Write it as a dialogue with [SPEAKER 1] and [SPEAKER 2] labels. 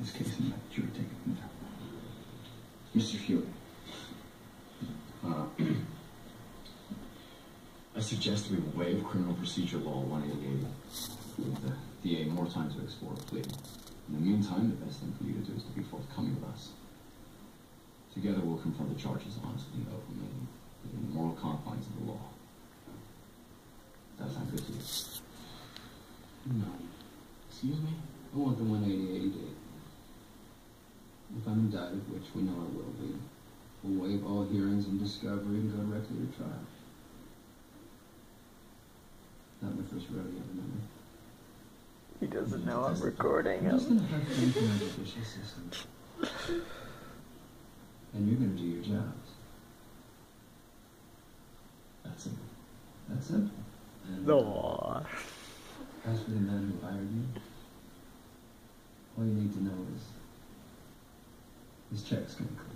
[SPEAKER 1] this case and let the jury take it from there.
[SPEAKER 2] Mr. Hewitt, uh, I suggest we waive criminal procedure law 188. with the DA more time to explore a plea. In the meantime, the best thing for you to do is to be forthcoming with us. Together, we'll confront the charges honestly and openly, within the moral confines of the law. Does that sound good to you?
[SPEAKER 3] No. Excuse me? I want the 188 date. If I'm indicted, which we know it will be, we'll waive all hearings and discovery and go directly to trial. Not my first rodeo, remember?
[SPEAKER 4] He doesn't know I'm recording him.
[SPEAKER 3] gonna have faith in our judicial system. And you're gonna do your jobs.
[SPEAKER 2] That's simple.
[SPEAKER 3] That's simple. And
[SPEAKER 4] Aww.
[SPEAKER 3] as for the man who hired you, all you need to know is his check's clear.